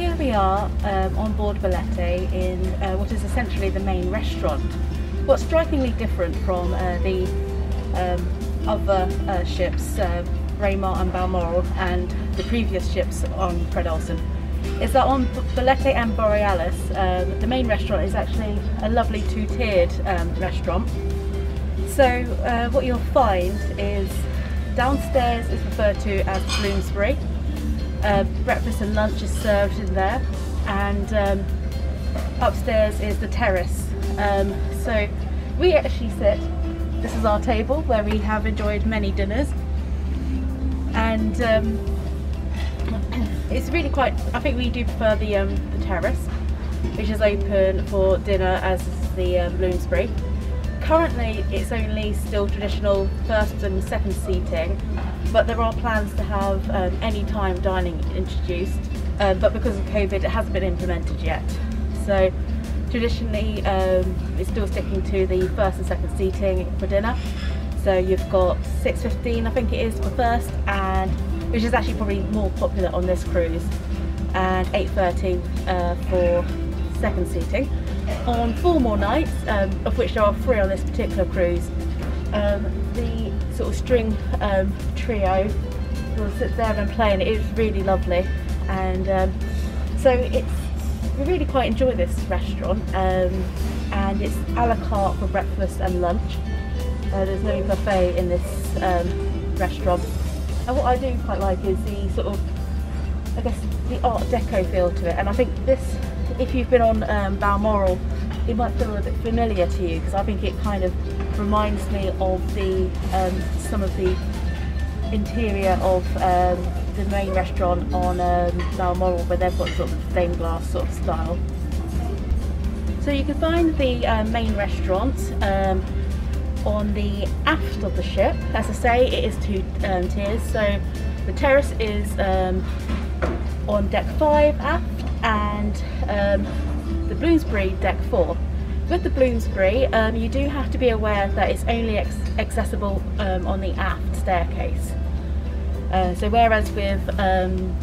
Here we are um, on board Bolette in uh, what is essentially the main restaurant. What's strikingly different from uh, the um, other uh, ships, uh, Braemar and Balmoral, and the previous ships on Fred Olsen, is that on Bolette and Borealis, um, the main restaurant is actually a lovely two-tiered um, restaurant. So uh, what you'll find is downstairs is referred to as Bloomsbury, uh, breakfast and lunch is served in there. And um, upstairs is the terrace. Um, so we actually sit this is our table where we have enjoyed many dinners. And um, it's really quite I think we do prefer the, um, the terrace which is open for dinner as the um, Bloomsbury. Currently it's only still traditional first and second seating but there are plans to have um, anytime dining introduced uh, but because of COVID it hasn't been implemented yet. So traditionally um, it's still sticking to the first and second seating for dinner. So you've got 6.15 I think it is for first and which is actually probably more popular on this cruise and 8.30 uh, for second seating. On four more nights, um, of which there are three on this particular cruise, um, the sort of string um, trio. Will sit there and play and it is really lovely. And um, so it's we really quite enjoy this restaurant um, and it's a la carte for breakfast and lunch. Uh, there's no buffet in this um, restaurant. And what I do quite like is the sort of I guess the art deco feel to it. And I think this if you've been on um, Balmoral, it might feel a bit familiar to you because I think it kind of reminds me of the um, some of the interior of um, the main restaurant on um, Balmoral where they've got sort of stained glass sort of style. So you can find the uh, main restaurant um, on the aft of the ship. As I say, it is two um, tiers. So the terrace is um, on deck 5 aft and um, Bloomsbury deck 4. With the Bloomsbury, um, you do have to be aware that it's only accessible um, on the aft staircase. Uh, so whereas with um,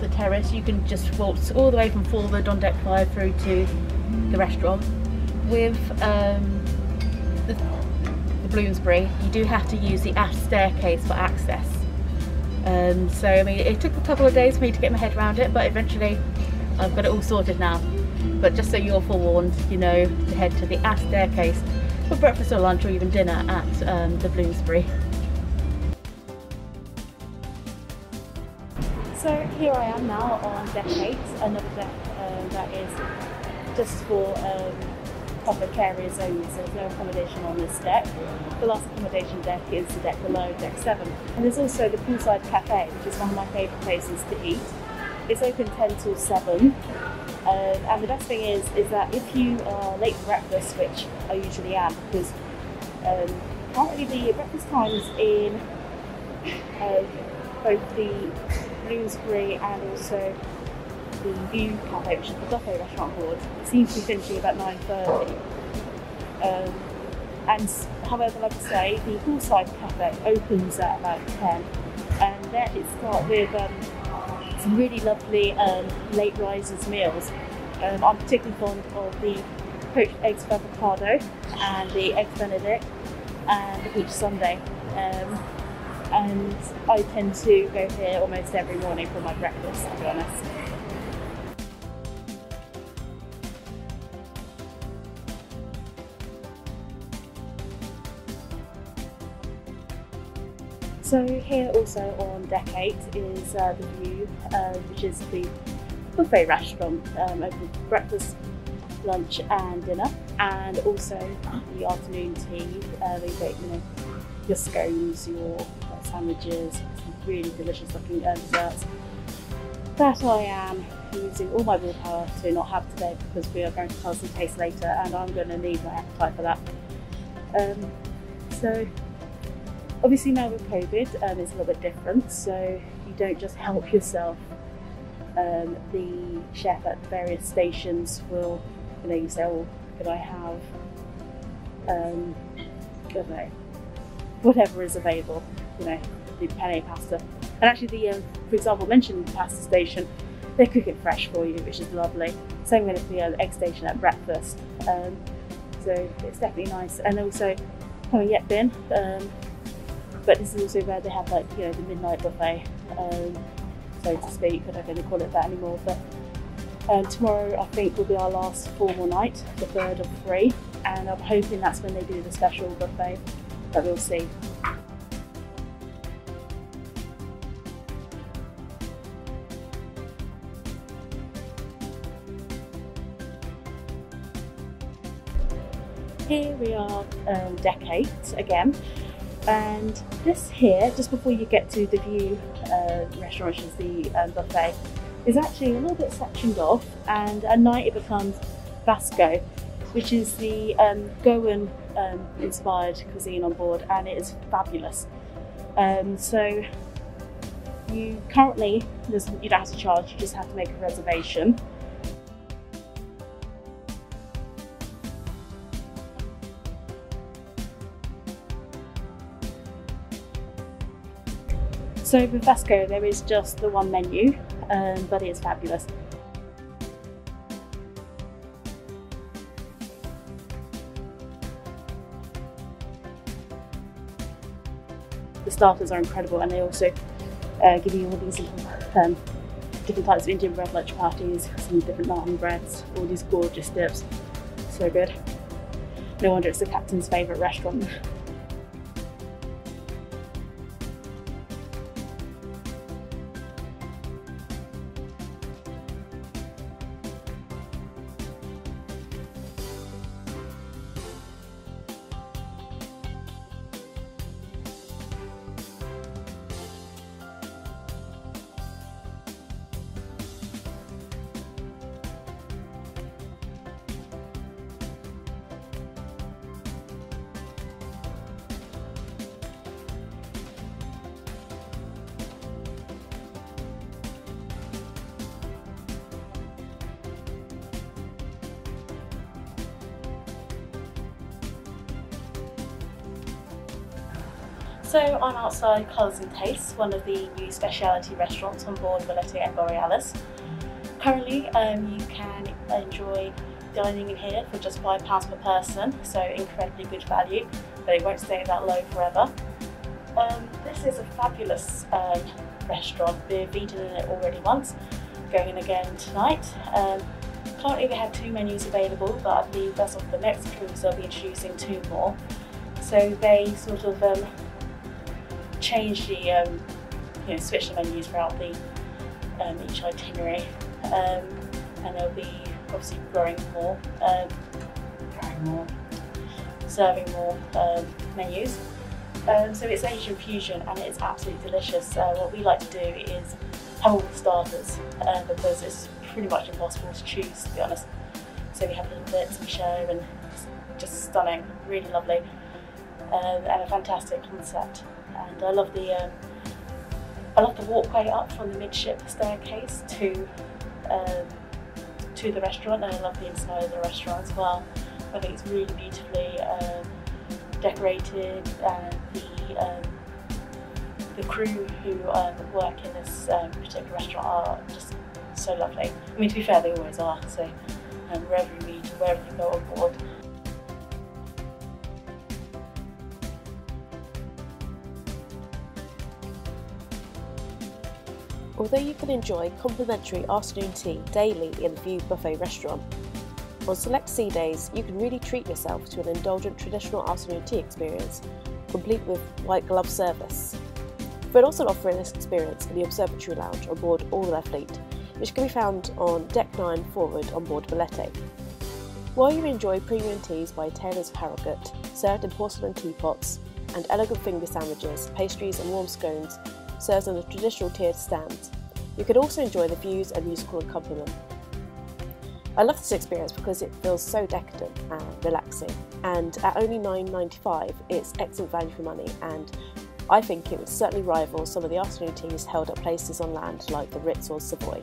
the terrace you can just waltz all the way from forward on deck 5 through to the restaurant. With um, the, the Bloomsbury you do have to use the aft staircase for access. Um, so I mean it took a couple of days for me to get my head around it but eventually I've got it all sorted now. But just so you're forewarned, you know to head to the aft staircase for breakfast or lunch or even dinner at um, the Bloomsbury. So here I am now on deck 8, another deck um, that is just for um, public areas only, so there's no accommodation on this deck. The last accommodation deck is the deck below, deck 7. And there's also the poolside cafe, which is one of my favourite places to eat. It's open 10 till 7. Um, and the best thing is, is that if you are late for breakfast, which I usually am, because um, currently the breakfast times in uh, both the Bloomsbury and also the View Cafe, which is the buffet restaurant board, seems to be finishing about 9.30. Um, and however, like I say, the poolside cafe opens at about 10 and then it starts with um, some really lovely um, late risers meals. Um, I'm particularly fond of the poached eggs with avocado and the eggs benedict and the peach sundae. Um, and I tend to go here almost every morning for my breakfast, to be honest. So here also on deck 8 is uh, the view, uh, which is the buffet restaurant, um, open for breakfast, lunch and dinner, and also the afternoon tea. Uh, they get you know your scones, your uh, sandwiches, some really delicious looking desserts. That I am using all my willpower to not have today because we are going to Taste later and I'm going to need my appetite for that. Um, so Obviously now with COVID, um, it's a little bit different, so you don't just help yourself. Um, the chef at the various stations will, you know, you say, oh, could I have, um, I don't know, whatever is available, you know, the penne pasta. And actually the, um, for example, mentioned pasta station, they cook it fresh for you, which is lovely. Same with the uh, egg station at breakfast. Um, so it's definitely nice. And also, haven't yet been, um, but this is also where they have like you know the midnight buffet, um, so to speak. I don't really call it that anymore, but. Um, tomorrow I think will be our last formal night, the third of three, and I'm hoping that's when they do the special buffet, but we'll see. Here we are um, deck 8 again and this here, just before you get to the view uh, restaurant, which is the um, buffet, is actually a little bit sectioned off and at night it becomes Vasco, which is the um, Goan um, inspired cuisine on board and it is fabulous. Um, so you currently, you don't have to charge, you just have to make a reservation. So with Vasco there is just the one menu, um, but it's fabulous. The starters are incredible and they also uh, give you all these um, different types of Indian bread lunch parties, some different naan breads, all these gorgeous dips. So good. No wonder it's the captain's favourite restaurant. So I'm outside Colours and Tastes, one of the new specialty restaurants on board Bolette and Borealis. Currently um, you can enjoy dining in here for just £5 per person, so incredibly good value, but it won't stay that low forever. Um, this is a fabulous um, restaurant, we've eaten in it already once, going in again tonight. Um, currently we have two menus available, but I believe as of the next cruise they'll be introducing two more. So they sort of um, change the, um, you know, switch the menus throughout the um, each itinerary, um, and they'll be obviously growing more, um, growing more, serving more um, menus. Um, so it's Asian fusion and it's absolutely delicious. Uh, what we like to do is have all the starters uh, because it's pretty much impossible to choose to be honest. So we have little bits we share and it's just stunning, really lovely um, and a fantastic concept and I love the um, I love the walkway up from the midship staircase to um, to the restaurant and I love the inside of the restaurant as well. I think it's really beautifully um, decorated and the um, the crew who um, work in this um, particular restaurant are just so lovely. I mean to be fair they always are so um, wherever you meet wherever you go on board although you can enjoy complimentary afternoon tea daily in the View Buffet restaurant. On select sea days, you can really treat yourself to an indulgent traditional afternoon tea experience, complete with white glove service. But also offering this experience in the Observatory Lounge on board all their fleet, which can be found on Deck 9 forward on board Bolette. While you enjoy premium teas by Taylor's Harrogate, served in porcelain teapots, and elegant finger sandwiches, pastries and warm scones serves on a traditional tiered stand. You can also enjoy the views and musical accompaniment. I love this experience because it feels so decadent and relaxing, and at only $9.95 it's excellent value for money and I think it would certainly rival some of the afternoon teas held at places on land like the Ritz or Savoy.